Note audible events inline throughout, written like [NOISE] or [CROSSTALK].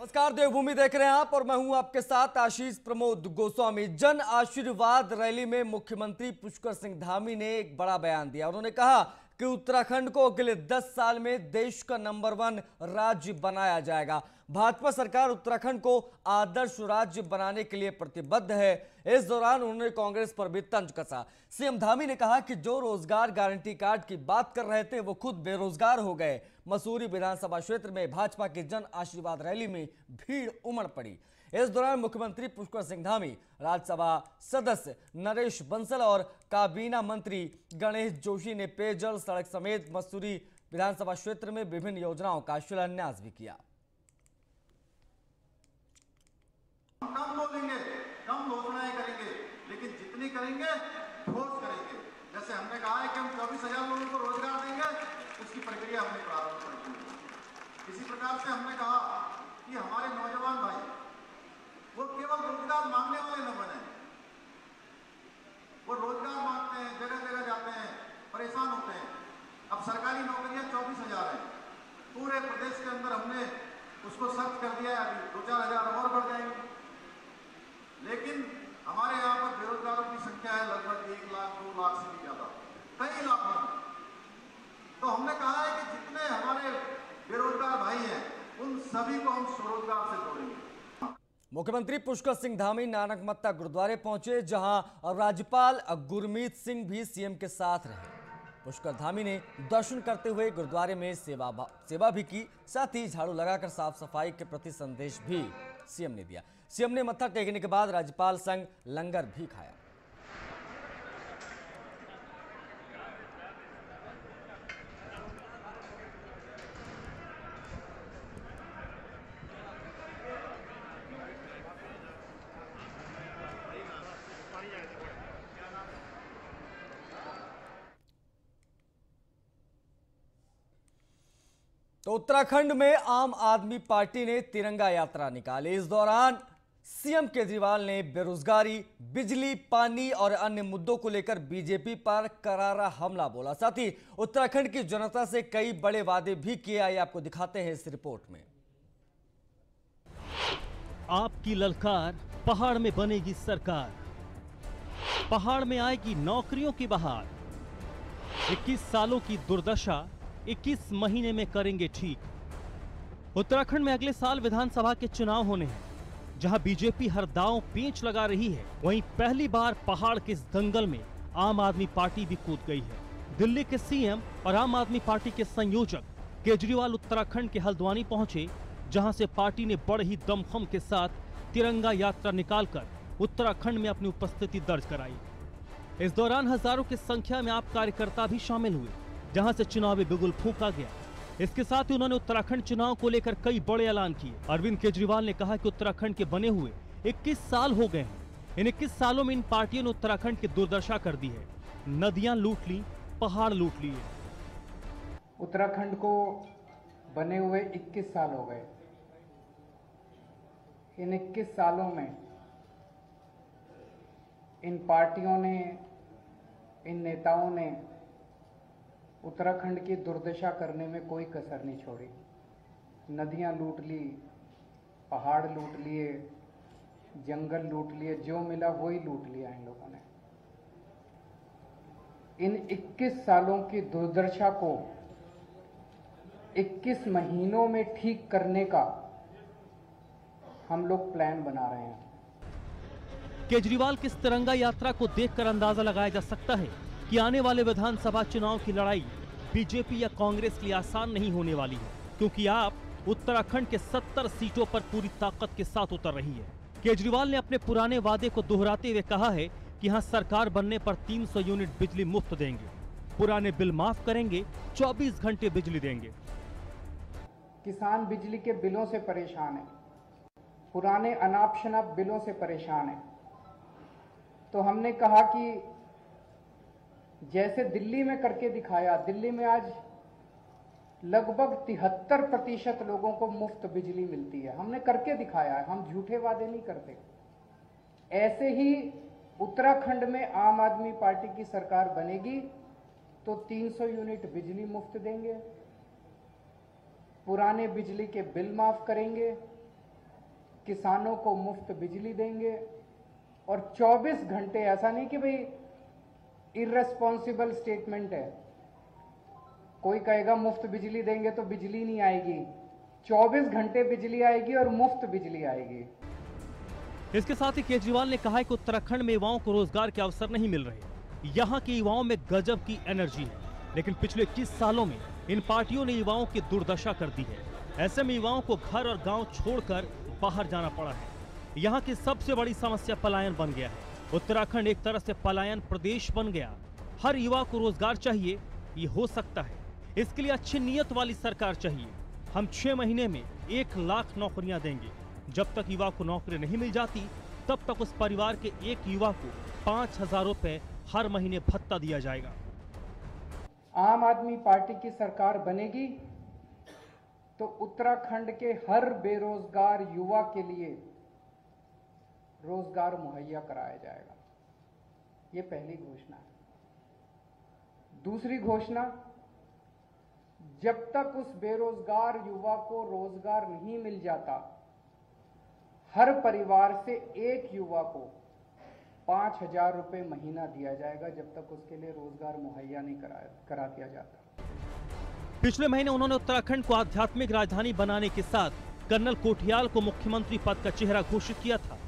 नमस्कार, देवभूमि देख रहे हैं आप और मैं हूँ आपके साथ आशीष प्रमोद गोस्वामी। जन आशीर्वाद रैली में मुख्यमंत्री पुष्कर सिंह धामी ने एक बड़ा बयान दिया। उन्होंने कहा कि उत्तराखंड को अगले 10 साल में देश का नंबर वन राज्य बनाया जाएगा। भाजपा सरकार उत्तराखंड को आदर्श राज्य बनाने के लिए प्रतिबद्ध है। इस दौरान उन्होंने कांग्रेस पर भी तंज कसा। सीएम धामी ने कहा कि जो रोज़गार गारंटी कार्ड की बात कर रहे थे, वो खुद बेरोजगार हो गए। मसूरी विधानसभा क्षेत्र में भाजपा की जन आशीर्वाद रैली में भीड़ उमड़ पड़ी। इस दौरान मुख्यमंत्री पुष्कर सिंह धामी राज्यसभा सदस्य नरेश बंसल और काबीना मंत्री गणेश जोशी ने पेयजल सड़क समेत मसूरी विधानसभा क्षेत्र में विभिन्न योजनाओं का शिलान्यास भी किया। कम बोलेंगे कम घोषणाएँ करेंगे, लेकिन जितनी करेंगे, ठोस करेंगे। जैसे हमने कहा है कि हम चौबीस हज़ार लोगों को रोज़गार देंगे, उसकी प्रक्रिया हमने प्रारंभ कर दी। इसी प्रकार से हमने कहा कि हमारे नौजवान वो केवल रोज़गार मांगने वाले न बने। वो रोज़गार मांगते हैं जगह जगह जाते हैं परेशान होते हैं अब सरकारी नौकरियाँ चौबीस हज़ार है पूरे प्रदेश के अंदर हमने उसको सख्त कर दिया है अभी दो चार हज़ार और बढ़ जाएँगे लेकिन हमारे यहाँ पर बेरोजगारों की संख्या है लगभग एक लाख दो लाख से भी ज़्यादा कई लाखों में तो हमने कहा है कि जितने हमारे बेरोजगार भाई हैं उन सभी को हम स्वरोजगार से जोड़ेंगे मुख्यमंत्री पुष्कर सिंह धामी नानक मत्ता गुरुद्वारे पहुँचे, जहाँ राज्यपाल गुरमीत सिंह भी सीएम के साथ रहे। पुष्कर धामी ने दर्शन करते हुए गुरुद्वारे में सेवा सेवा भी की, साथ ही झाड़ू लगाकर साफ़ सफ़ाई के प्रति संदेश भी सीएम ने दिया। सीएम ने मत्था टेकने के बाद राज्यपाल संग लंगर भी खाया। तो उत्तराखंड में आम आदमी पार्टी ने तिरंगा यात्रा निकाली। इस दौरान सीएम केजरीवाल ने बेरोजगारी, बिजली, पानी और अन्य मुद्दों को लेकर बीजेपी पर करारा हमला बोला। साथ ही उत्तराखंड की जनता से कई बड़े वादे भी किए। आए आपको दिखाते हैं इस रिपोर्ट में। आपकी ललकार पहाड़ में बनेगी सरकार। पहाड़ में आएगी नौकरियों की बहार। 21 सालों की दुर्दशा 21 महीने में करेंगे ठीक। उत्तराखंड में अगले साल विधानसभा के चुनाव होने हैं, जहाँ बीजेपी हर दांव पेंच लगा रही है। वहीं पहली बार पहाड़ के इस दंगल में आम आदमी पार्टी भी कूद गई है। दिल्ली के सीएम और आम आदमी पार्टी के संयोजक केजरीवाल उत्तराखंड के हल्द्वानी पहुँचे, जहाँ से पार्टी ने बड़े ही दमखम के साथ तिरंगा यात्रा निकालकर उत्तराखंड में अपनी उपस्थिति दर्ज कराई। इस दौरान हज़ारों की संख्या में आप कार्यकर्ता भी शामिल हुए। जहाँ से चुनावी बिगुल फूका गया। इसके साथ ही उन्होंने उत्तराखंड चुनाव को लेकर कई बड़े ऐलान किए। अरविंद केजरीवाल ने कहा कि उत्तराखंड के बने हुए 21 साल हो गए हैं। इन 21 सालों में इन पार्टियों ने उत्तराखंड की दुर्दशा कर दी है। नदियाँ लूट ली, पहाड़ लूट लिए उत्तराखंड को बने हुए 21 साल हो गए। इन 21 सालों में इन पार्टियों ने, इन नेताओं ने उत्तराखंड की दुर्दशा करने में कोई कसर नहीं छोड़ी। नदियाँ लूट ली, पहाड़ लूट लिए, जंगल लूट लिए, जो मिला वही लूट लिया इन लोगों ने। इन 21 सालों की दुर्दशा को 21 महीनों में ठीक करने का हम लोग प्लान बना रहे हैं। केजरीवाल की तिरंगा यात्रा को देखकर अंदाज़ा लगाया जा सकता है? कि आने वाले विधानसभा चुनाव की लड़ाई बीजेपी या कांग्रेस के लिए आसान नहीं होने वाली है, क्योंकि आप उत्तराखंड के 70 सीटों पर पूरी ताकत के साथ उतर रही है। केजरीवाल ने अपने पुराने वादे को दोहराते हुए कहा है कि यहाँ सरकार बनने पर 300 यूनिट बिजली मुफ़्त देंगे। पुराने बिल माफ़ करेंगे 24 घंटे बिजली देंगे। किसान बिजली के बिलों से परेशान है। पुराने अनाप शनाप बिलों से परेशान है। तो हमने कहा कि जैसे दिल्ली में करके दिखाया, दिल्ली में आज लगभग तिहत्तर प्रतिशत लोगों को मुफ़्त बिजली मिलती है। हमने करके दिखाया है, हम झूठे वादे नहीं करते। ऐसे ही उत्तराखंड में आम आदमी पार्टी की सरकार बनेगी तो 300 यूनिट बिजली मुफ़्त देंगे, पुराने बिजली के बिल माफ़ करेंगे, किसानों को मुफ़्त बिजली देंगे, और 24 घंटे, ऐसा नहीं कि भाई इरेस्पॉन्सिबल स्टेटमेंट है। कोई कहेगा, मुफ़्त बिजली देंगे तो बिजली नहीं आएगी। 24 घंटे बिजली आएगी और मुफ़्त बिजली आएगी। इसके साथ ही केजरीवाल ने कहा है कि उत्तराखंड में युवाओं को रोज़गार के अवसर नहीं मिल रहे। यहाँ के युवाओं में गजब की एनर्जी है। लेकिन पिछले 21 सालों में इन पार्टियों ने युवाओं की दुर्दशा कर दी है। ऐसे में युवाओं को घर और गाँव छोड़कर बाहर जाना पड़ा है। यहाँ की सबसे बड़ी समस्या पलायन बन गया है। उत्तराखंड एक तरह से पलायन प्रदेश बन गया। हर युवा को रोज़गार चाहिए, ये हो सकता है। इसके लिए अच्छी नीयत वाली सरकार चाहिए। हम छह महीने में एक लाख नौकरियाँ देंगे। जब तक युवा को नौकरी नहीं मिल जाती, तब तक उस परिवार के एक युवा को पाँच हज़ार रुपए हर महीने भत्ता दिया जाएगा। आम आदमी पार्टी की सरकार बनेगी तो उत्तराखंड के हर बेरोजगार युवा के लिए रोज़गार मुहैया कराया जाएगा। ये पहली घोषणा है। दूसरी घोषणा, जब तक उस बेरोजगार युवा को रोज़गार नहीं मिल जाता, हर परिवार से एक युवा को पाँच हज़ार रुपये महीना दिया जाएगा, जब तक उसके लिए रोज़गार मुहैया नहीं करा करा दिया जाता। पिछले महीने उन्होंने उत्तराखंड को आध्यात्मिक राजधानी बनाने के साथ कर्नल कोठियाल को मुख्यमंत्री पद का चेहरा घोषित किया था।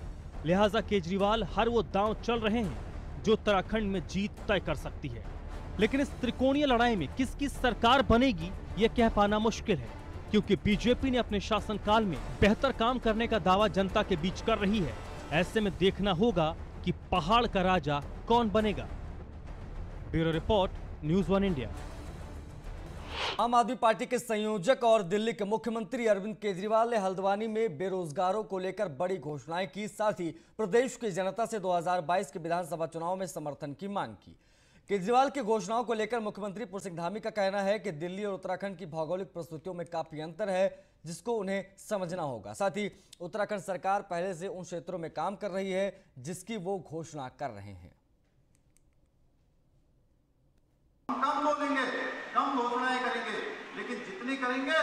लिहाजा केजरीवाल हर वो दांव चल रहे हैं जो उत्तराखंड में जीत तय कर सकती है। लेकिन इस त्रिकोणीय लड़ाई में किसकी सरकार बनेगी, ये कह पाना मुश्किल है, क्योंकि बीजेपी ने अपने शासनकाल में बेहतर काम करने का दावा जनता के बीच कर रही है। ऐसे में देखना होगा कि पहाड़ का राजा कौन बनेगा। Bureau report, news one India. Aam Aadmi Party के संयोजक और दिल्ली के मुख्यमंत्री अरविंद केजरीवाल ने हल्द्वानी में बेरोजगारों को लेकर बड़ी घोषणाएँ की। साथ ही प्रदेश की जनता से 2022 के विधानसभा चुनाव में समर्थन की मांग की। केजरीवाल की घोषणाओं को लेकर मुख्यमंत्री पुर सिंह धामी का कहना है कि दिल्ली और उत्तराखंड की भौगोलिक परिस्थितियों में काफ़ी अंतर है, जिसको उन्हें समझना होगा। साथ ही उत्तराखंड सरकार पहले से उन क्षेत्रों में काम कर रही है, जिसकी वो घोषणा कर रहे हैं। कम बोलेंगे कम जितनी करेंगे,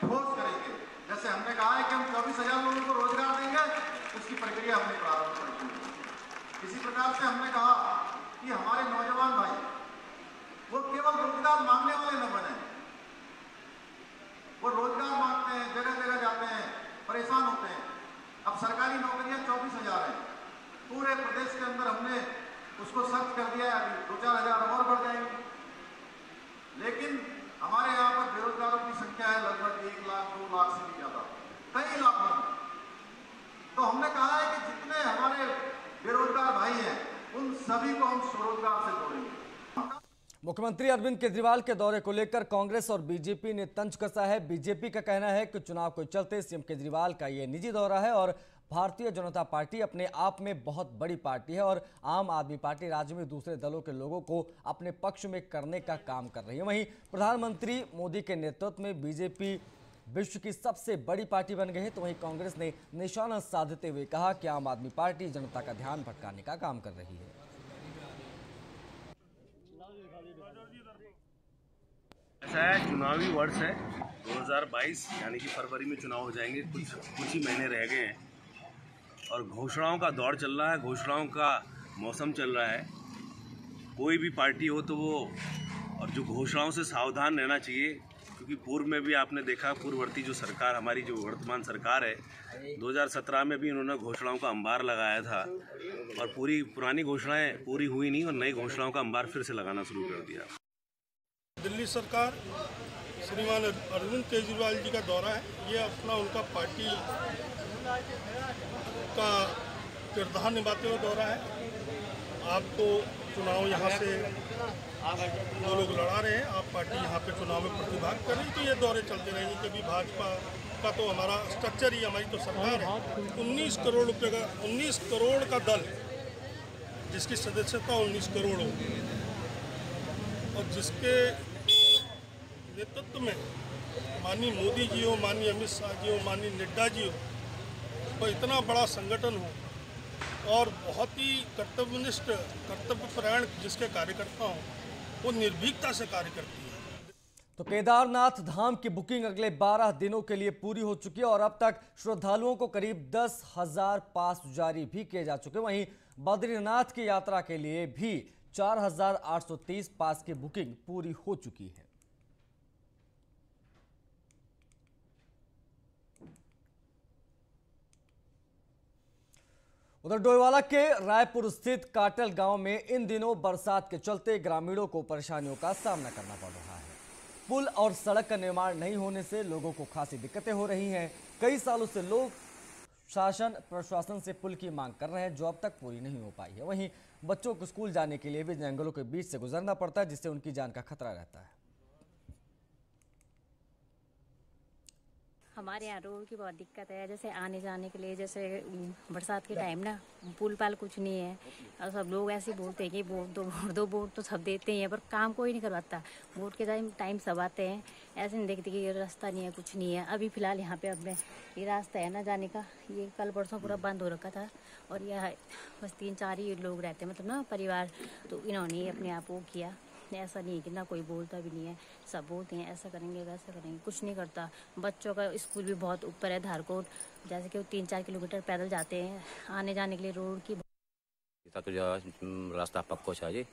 ठोस करेंगे। जैसे हमने कहा है कि हम चौबीस हज़ार लोगों को रोज़गार देंगे, उसकी प्रक्रिया हमने प्रारंभ कर दी। इसी प्रकार से हमने कहा कि हमारे नौजवान भाई, वो केवल रोज़गार मांगने वाले न बने वो रोज़गार मांगते हैं, जगह जगह जाते हैं, परेशान होते हैं। अब सरकारी नौकरियाँ चौबीस हज़ार हैं। पूरे प्रदेश के अंदर हमने उसको सर्च कर दिया है, अभी दो चार हज़ार और बढ़ जाएँगे। लेकिन हमारे यहाँ पर बेरोजगारों की संख्या है लगभग एक लाख से भी ज़्यादा कई लाखों तो हमने कहा है कि जितने हमारे बेरोजगार भाई हैं, उन सभी को हम स्वरोजगार से जोड़ेंगे। मुख्यमंत्री अरविंद केजरीवाल के दौरे को लेकर कांग्रेस और बीजेपी ने तंज कसा है। बीजेपी का कहना है कि चुनाव को चलते सीएम केजरीवाल का यह निजी दौरा है और भारतीय जनता पार्टी अपने आप में बहुत बड़ी पार्टी है और आम आदमी पार्टी राज्य में दूसरे दलों के लोगों को अपने पक्ष में करने का काम कर रही है। वहीं प्रधानमंत्री मोदी के नेतृत्व में बीजेपी विश्व की सबसे बड़ी पार्टी बन गई है तो वहीं कांग्रेस ने निशाना साधते हुए कहा कि आम आदमी पार्टी जनता का ध्यान भटकाने का काम कर रही है। ऐसा है, चुनावी वर्ष है 2022 यानी कि फरवरी में चुनाव हो जाएँगे, कुछ कुछ ही महीने रह गए हैं। और घोषणाओं का दौर चल रहा है, घोषणाओं का मौसम चल रहा है। कोई भी पार्टी हो तो वो और जो घोषणाओं से सावधान रहना चाहिए, क्योंकि पूर्व में भी आपने देखा, पूर्ववर्ती जो सरकार, हमारी जो वर्तमान सरकार है 2017 में भी उन्होंने घोषणाओं का अंबार लगाया था और पूरी पुरानी घोषणाएँ पूरी हुई नहीं और नई घोषणाओं का अंबार फिर से लगाना शुरू कर दिया। दिल्ली सरकार श्रीमान अरविंद केजरीवाल जी का दौरा है। ये अपना उनका पार्टी का किरदार निभाते हुए दौरा है। आपको चुनाव यहाँ से जो लोग लड़ा रहे हैं, आप पार्टी यहाँ पे चुनाव में प्रतिभाग कर रही तो ये दौरे चलते रहेंगे कभी भाजपा का तो हमारा स्ट्रक्चर ही हमारी तो सरकार है। 19 करोड़ रुपये का 19 करोड़ का दल, जिसकी सदस्यता 19 करोड़ होगी और जिसके नेतृत्व में माननीय मोदी जी हो, माननीय अमित शाह जी हो, माननीय नड्डा जी हो और इतना बड़ा संगठन हो, और बहुत ही कर्तव्यनिष्ठ, कर्तव्यपरायण जिसके कार्यकर्ता हों वो निर्भीकता से कार्य करती है। तो केदारनाथ धाम की बुकिंग अगले 12 दिनों के लिए पूरी हो चुकी है और अब तक श्रद्धालुओं को करीब दस हज़ार पास जारी भी किए जा चुके वहीं बद्रीनाथ की यात्रा के लिए भी 4,830 पास की बुकिंग पूरी हो चुकी है। उधर डोईवाला के रायपुर स्थित काटल गाँव में इन दिनों बरसात के चलते ग्रामीणों को परेशानियों का सामना करना पड़ रहा है। पुल और सड़क का निर्माण नहीं होने से लोगों को खासी दिक्कतें हो रही हैं। कई सालों से लोग शासन, प्रशासन से पुल की मांग कर रहे हैं, जो अब तक पूरी नहीं हो पाई है। वहीं बच्चों को स्कूल जाने के लिए भी जंगलों के बीच से गुजरना पड़ता है, जिससे उनकी जान का खतरा रहता है। हमारे यहाँ रोड की बहुत दिक्कत है जैसे आने जाने के लिए जैसे बरसात के टाइम ना पुल पाल कुछ नहीं है। और सब लोग ऐसे ही बोलते हैं कि वोट दो वोट दो वोट तो सब देते ही हैं पर काम कोई नहीं करवाता। वोट के टाइम टाइम सब आते हैं। ऐसे नहीं देखते कि ये रास्ता नहीं है कुछ नहीं है। अभी फ़िलहाल यहाँ पे अब ये रास्ता है ना जाने का ये कल परसों पूरा बंद हो रखा था। और यह बस तीन चार ही लोग रहते हैं मतलब ना परिवार तो इन्होंने अपने आप वो किया। ऐसा नहीं है कि ना कोई बोलता भी नहीं है। सब बोलते हैं ऐसा करेंगे वैसा करेंगे कुछ नहीं करता। बच्चों का स्कूल भी बहुत ऊपर है धारकोट जैसे कि वो तीन चार किलोमीटर पैदल जाते हैं आने जाने के लिए रोड की तुझ्या अं, रस्ता पक्को छा जी।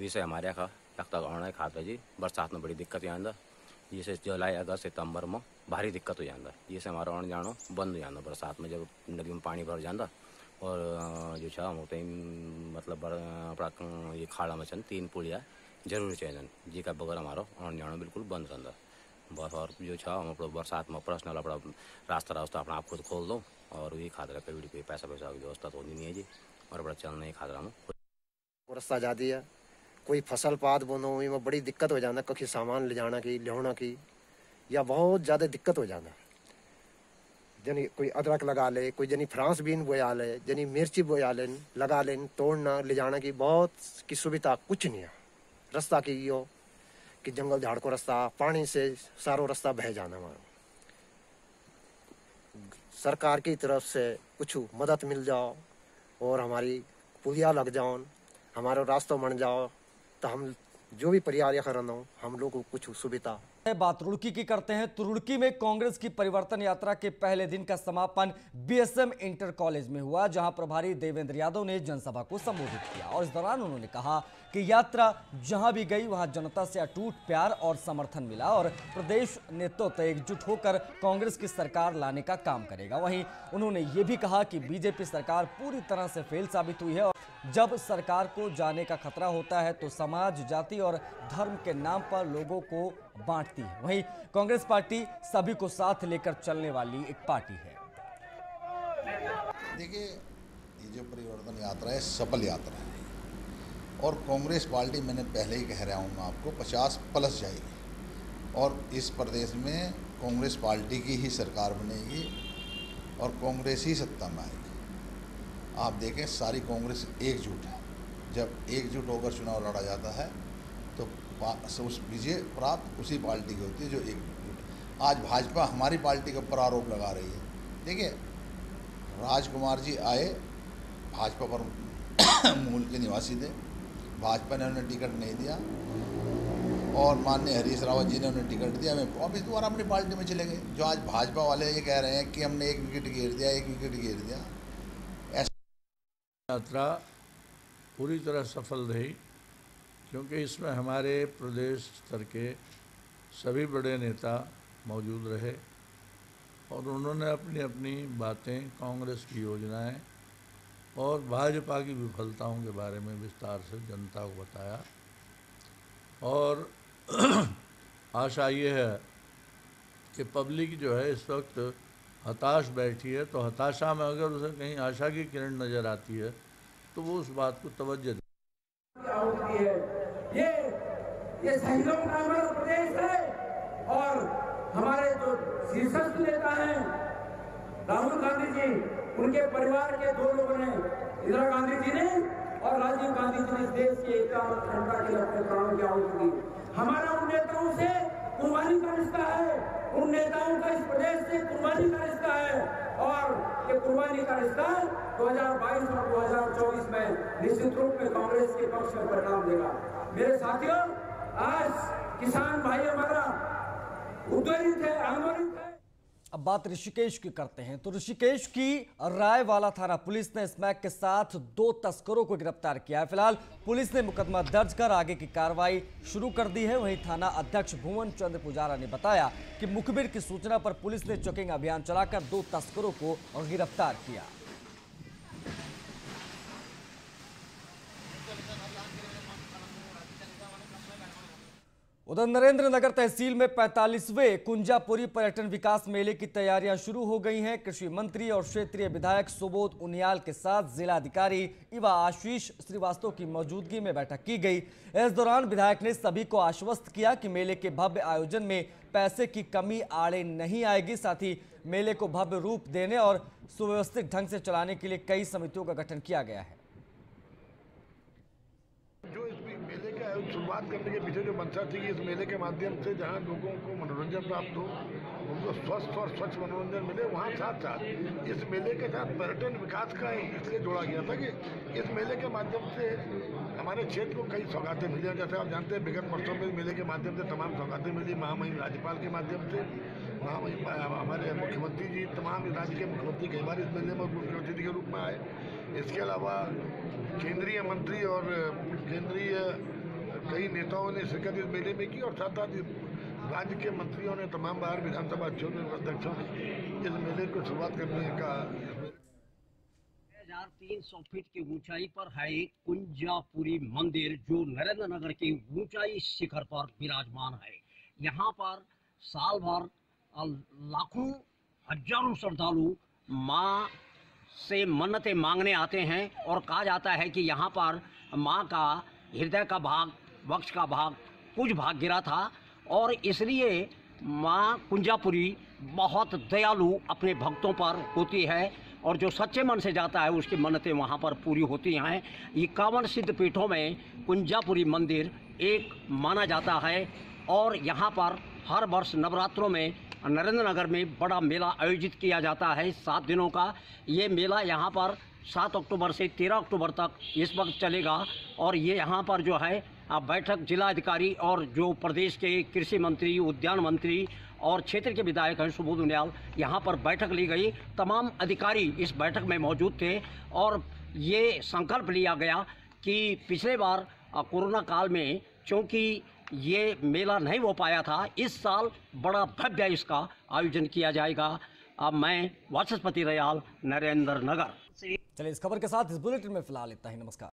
विषय हमारे खा लगता औना खाता जी। बरसात में बड़ी दिक्कत हो जाता जैसे जुलाई अगस्त सितंबर में भारी दिक्कत हो जाता जैसे हमारा आने जानो बंद हो जाता बरसात में जब नदी में पानी भर जाता और अं, जो छा हम मतलब ये खाड़ा में छन तीन पुलिया ज़रूर चाहिए जी का बगैर हमारा आने जाना बिल्कुल बंद रहता बस और जो छा हम अपना बरसात में पर्सनल अपना रास्ता रास्ता अपना आप खुद खोल दो, और वही खातिर कभी कोई पैसा पैसा की व्यवस्था तो नहीं है जी। और बड़ा चलना ही खातिर हम। रस्ता जाती है, कोई फ़सल पात बोनो में बड़ी दिक्कत हो जाना कभी सामान ले जाना की लिहोना की, या बहुत ज़्यादा दिक्कत हो जाना। जनी कोई अदरक लगा ले, कोई जनी फ्रांस बीन बोया ले, जनी मिर्ची बोया ले, लगा ले तोड़ना, ले जाना की बहुत की सुविधा कुछ नहीं है। रास्ता की यो कि जंगल झाड़ को रास्ता पानी से सारो रास्ता बह जाना हमारा सरकार की तरफ़ से कुछ मदद मिल जाओ, और हमारी पुलिया लग जाओ हमारा रास्ता बन जाओ तो हम जो भी परिवार करना रहना हम लोग को कुछ सुविधा बात रुड़की की करते हैं। तो रुड़की में कांग्रेस की परिवर्तन यात्रा के पहले दिन का समापन बीएसएम इंटर कॉलेज में हुआ, जहाँ प्रभारी देवेंद्र यादव ने जनसभा को संबोधित किया। और इस दौरान उन्होंने कहा कि यात्रा जहाँ भी गई, वहाँ जनता से अटूट प्यार और समर्थन मिला और प्रदेश नेतृत्व एकजुट होकर कांग्रेस की सरकार लाने का काम करेगा। वहीं उन्होंने ये भी कहा कि बीजेपी सरकार पूरी तरह से फेल साबित हुई है और जब सरकार को जाने का खतरा होता है तो समाज, जाति और धर्म के नाम पर लोगों को बांटती है। वहीं कांग्रेस पार्टी सभी को साथ लेकर चलने वाली एक पार्टी है। देखिए, ये जो परिवर्तन यात्रा है, सफल यात्रा है। और कांग्रेस पार्टी, मैंने पहले ही कह रहा हूँ आपको, पचास प्लस जाएगी। और इस प्रदेश में कांग्रेस पार्टी की ही सरकार बनेगी और कांग्रेस ही सत्ता में आएगी। आप देखें, सारी कांग्रेस एकजुट है। जब एकजुट होकर चुनाव लड़ा जाता है तो उस विजय प्राप्त उसी पार्टी की होती है जो एकजुट आज भाजपा हमारी पार्टी के ऊपर आरोप लगा रही है। देखिए, राजकुमार जी आए, भाजपा पर [COUGHS] मूल के निवासी थे। भाजपा ने उन्हें टिकट नहीं दिया और माननीय हरीश रावत जी ने उन्हें टिकट दिया। हमें वापस दोबारा अपनी पार्टी में चले गए। जो आज भाजपा वाले ये कह रहे हैं कि हमने एक विकेट घेर दिया, एक विकेट घेर दिया। ऐसा यात्रा पूरी तरह सफल रही। क्योंकि इसमें हमारे प्रदेश स्तर के सभी बड़े नेता मौजूद रहे और उन्होंने अपनी अपनी बातें, कांग्रेस की योजनाएँ और भाजपा की विफलताओं के बारे में विस्तार से जनता को बताया। और [CLEARS THROAT] आशा ये है कि पब्लिक जो है इस वक्त हताश बैठी है तो हताशा में अगर उसे कहीं आशा की किरण नज़र आती है तो वो उस बात को तवज्जो दे होती है ये ये शहीदों का हमारा प्रदेश है और हमारे जो शीर्षस्थ नेता हैं, राहुल गांधी जी, उनके परिवार के दो लोगों ने इंदिरा गांधी जी ने और राजीव गांधी जी ने देश की एकता और अखंडता के लिए अपने प्राणों की आहुति दी। हमारा उन नेताओं से कुर्बानी का रिश्ता है, उन नेताओं का इस प्रदेश से कुर्बानी का रिश्ता है और ये कुर्बानी का रिश्ता 2022 और 2024 में निश्चित रूप में कांग्रेस के पक्ष में परिणाम देगा। मेरे साथियों आज किसान भाई हमारा उद्वेलित है आंदोलित है। अब बात ऋषिकेश की करते हैं। तो ऋषिकेश की रायवाला थाना पुलिस ने स्मैक के साथ दो तस्करों को गिरफ़्तार किया है। फ़िलहाल पुलिस ने मुकदमा दर्ज कर आगे की कार्रवाई शुरू कर दी है। वहीं थाना अध्यक्ष भुवन चंद्र पुजारा ने बताया कि मुखबिर की सूचना पर पुलिस ने चेकिंग अभियान चलाकर दो तस्करों को गिरफ़्तार किया। उधर नरेंद्र नगर तहसील में 45वें कुंजापुरी पर्यटन विकास मेले की तैयारियाँ शुरू हो गई हैं। कृषि मंत्री और क्षेत्रीय विधायक सुबोध उनियाल के साथ जिलाधिकारी इवा आशीष श्रीवास्तव की मौजूदगी में बैठक की गई। इस दौरान विधायक ने सभी को आश्वस्त किया कि मेले के भव्य आयोजन में पैसे की कमी आड़े नहीं आएगी। साथ ही मेले को भव्य रूप देने और सुव्यवस्थित ढंग से चलाने के लिए कई समितियों का गठन किया गया है जो इस मेले शुरुआत करने के पीछे जो मंशा थी कि इस मेले के माध्यम से जहाँ लोगों को मनोरंजन प्राप्त हो उनको स्वस्थ और स्वच्छ मनोरंजन मिले, वहाँ साथ साथ इस मेले के साथ पर्यटन विकास का इसलिए जोड़ा गया था कि इस मेले के माध्यम से हमारे क्षेत्र को कई सौगातें मिली हैं। जैसे आप जानते हैं विगत वर्षों में मेले के माध्यम से तमाम सौगातें मिली। महामहिम राज्यपाल के माध्यम से, महामहिम हमारे मुख्यमंत्री जी, तमाम राज्य के मुख्यमंत्री कई बार इस मेले में मुख्य अतिथि के रूप में आए। इसके अलावा केंद्रीय मंत्री और केंद्रीय कई नेताओं ने शिरकत इस मेले में की और साथ साथ राज्य के मंत्रियों ने तमाम बार विधानसभा अध्यक्षों ने इस मेले को शुरुआत करने का हज़ार तीन सौ फीट की ऊंचाई पर है कुंजापुरी मंदिर, जो नरेंद्र नगर के ऊंचाई शिखर पर विराजमान है। यहाँ पर साल भर लाखों, हज़ारों श्रद्धालु माँ से मन्नतें मांगने आते हैं और कहा जाता है कि यहाँ पर माँ का हृदय का भाग वक्ष का भाग, कुछ भाग गिरा था और इसलिए माँ कुंजापुरी बहुत दयालु अपने भक्तों पर होती है और जो सच्चे मन से जाता है, उसकी मन्नतें वहाँ पर पूरी होती हैं। इक्यावन सिद्ध पीठों में कुंजापुरी मंदिर एक माना जाता है और यहाँ पर हर वर्ष नवरात्रों में नरेंद्र नगर में बड़ा मेला आयोजित किया जाता है सात दिनों का। ये मेला यहाँ पर सात अक्टूबर से तेरह अक्टूबर तक इस वक्त चलेगा और ये यहाँ पर जो है बैठक जिला अधिकारी और जो प्रदेश के कृषि मंत्री, उद्यान मंत्री और क्षेत्र के विधायक हैं सुबोध उनियाल, यहाँ पर बैठक ली गई। तमाम अधिकारी इस बैठक में मौजूद थे और ये संकल्प लिया गया कि पिछले बार कोरोना काल में चूँकि ये मेला नहीं हो पाया था, इस साल बड़ा भव्य इसका आयोजन किया जाएगा। अब मैं वाचस्पति रयाल, नरेंद्र नगर। चलिए इस खबर के साथ इस बुलेटिन में फ़िलहाल इतना ही। नमस्कार।